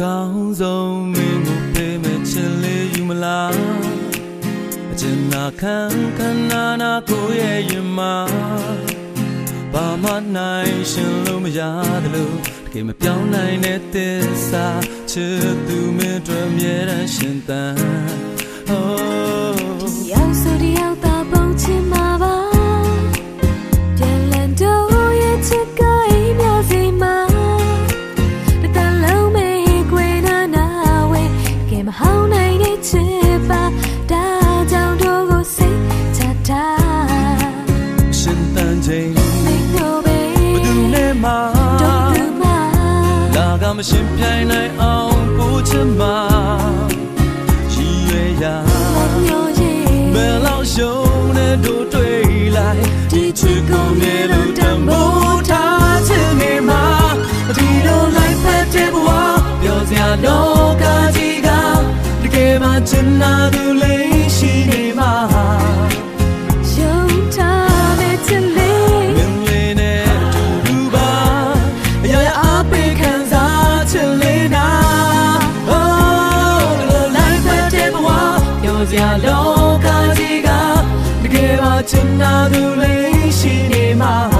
ကောင်းဆုံးမင်းကိုပေးမဲ့ချစ်လေးယူမလားအကျဉ်းနာခံခဏနာကိုရဲ့ရင်မှာဘာမှနိုင်ရှင်လို့မရတယ်လို့တကယ်မပြောင်းနိုင်တဲ့သစ္စာချစ်သူမင်းတို့မြဲတမ်းရှင်သန် ချင်နာသူလေးရှိနေမှာ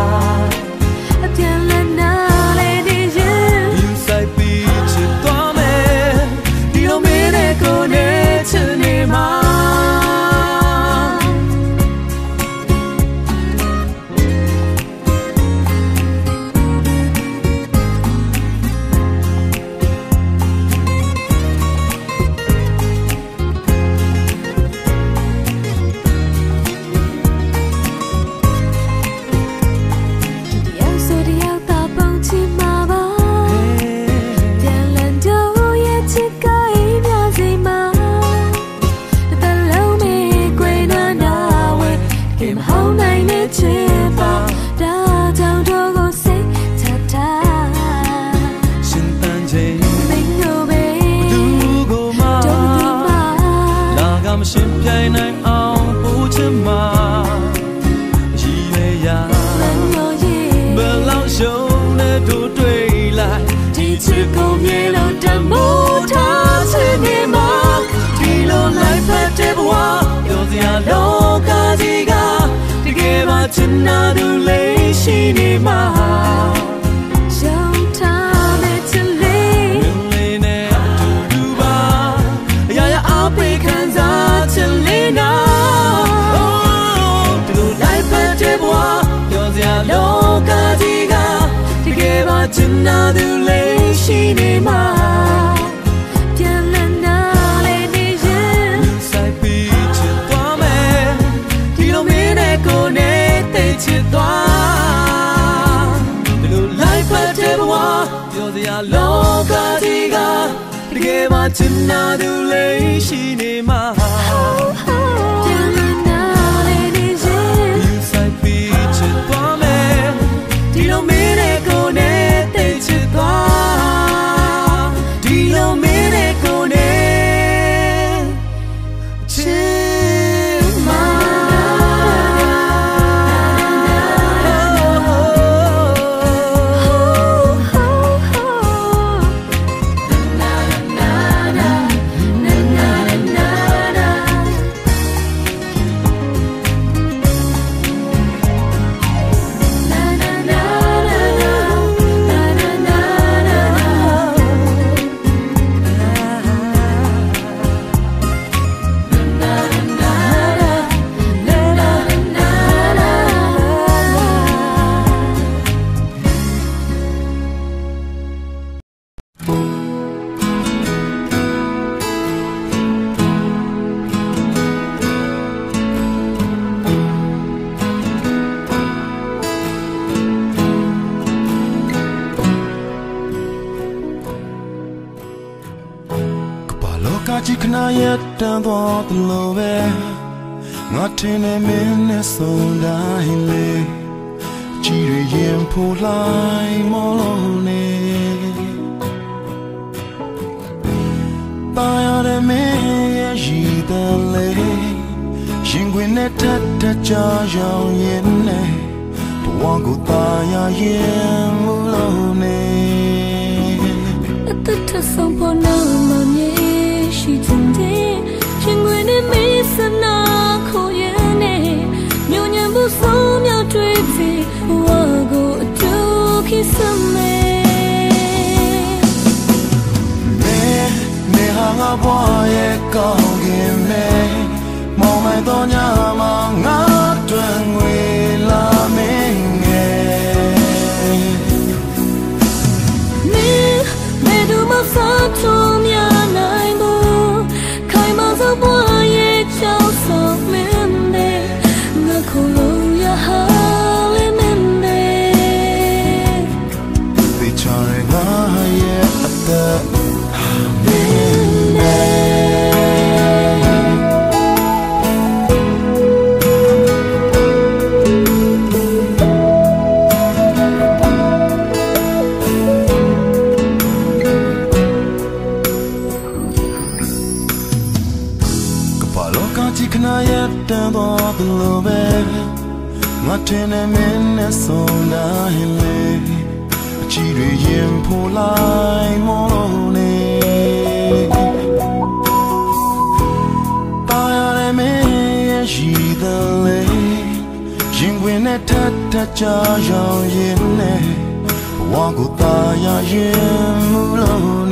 ကဲမဟောင်းနိုင်တဲ့ချစ်ပါဒါကြောင့်တို့ကိုစိတ်ချတာရှင်တန်ချိန်မင်းတို့ပဲသူကိုမှတော့သူမှာလာကမရှင်ပြိုင်နိုင်အောင်ပို့ချင်မှာရည်ရွယ်ရာမမျောရင်ဘယ်လောက်ရှုံးတဲ့တို့တွေ့လိုက်ဒီချစ်ကိုမြဲလို့တမိုး ယ်မှချင်နာသူလေးရှိနေမှာယုံထား ပြောစရာလောကကြီးကတကယ်မှချင်နာသူလေးရှိနေမှာ ရက်တန်တော်သလိုပဲငါထင်နေမင်းနဲ့ဆုံတိုင်းလေကြည်ရရင်ဖိုလိုက်မလို့နေตายရတဲ့မင်းရဲ့ရည်တန်လေရှင်ခွင်နဲ့ထက်ထက်ကြောင်ရောင်ရင်နဲ့ဘဝကိုตายရရင်မလို့နေအသက်ထဆုံးဖို့နာမမြင် မောင်မိုင်တော့ညမှာငါတွင်ငွေလာမေ ကြာရောင်ရင်နဲ့ဝါကိုตายရင်မူလို့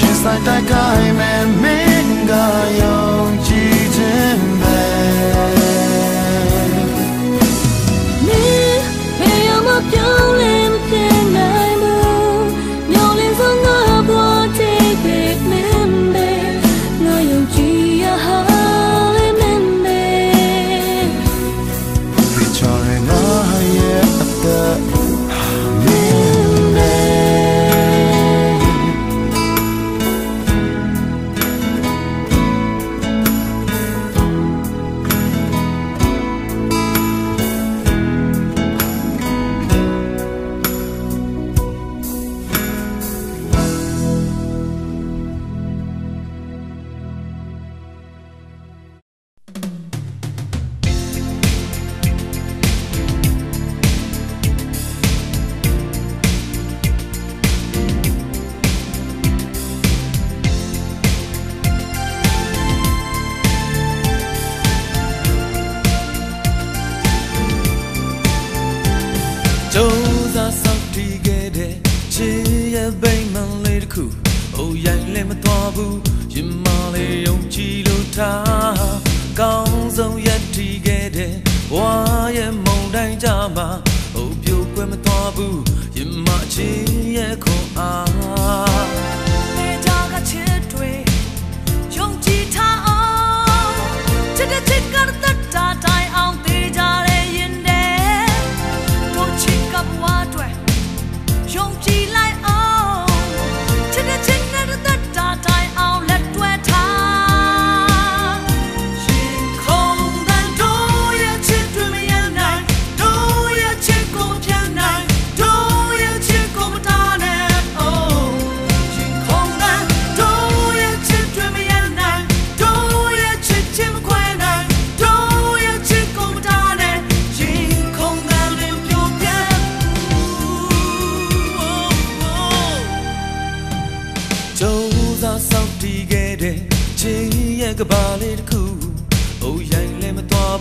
Yes, I think I'm a man, guy, young တစ်ခုအိုရိုက်လည်းမသွားဘူးရင်မလေးယုံကြည်လို့ထားကောင်းဆုံးရက်ထီခဲ့တဲ့ဝါရဲ့မုံတိုင်းကြမှာအိုပြိုကွယ်မသွားဘူးရင်မချီ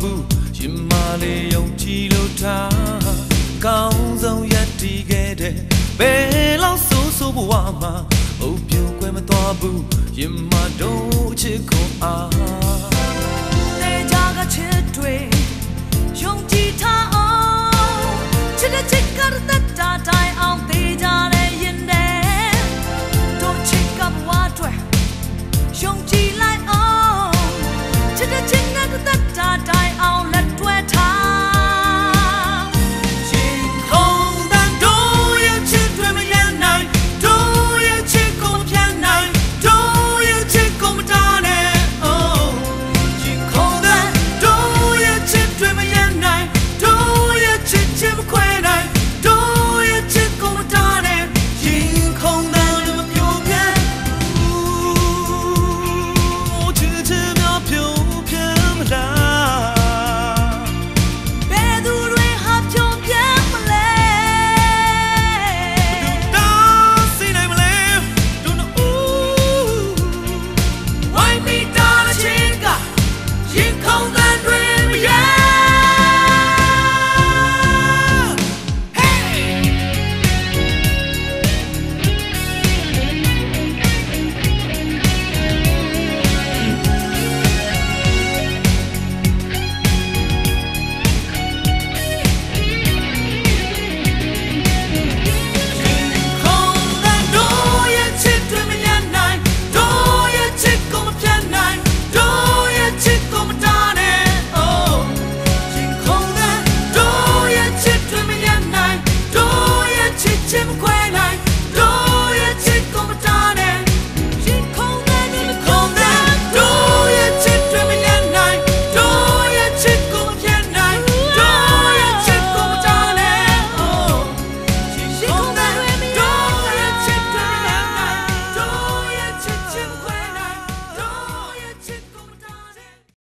ဘူးရင်မလေးယုံကြည်လို့ထားကောင်းဆုံးရည်တည်ခဲ့တဲ့ဘယ်လောက်ဆိုးဆိုးဘဝမှာအုပ်ပြုံခွဲမသွားဘူးရင်မတို့ချစ်ခွန်အားတေကြကချစ်တွေယုံကြည်ထားအောင်ချစ်တဲ့ချစ်ကတတ်တာ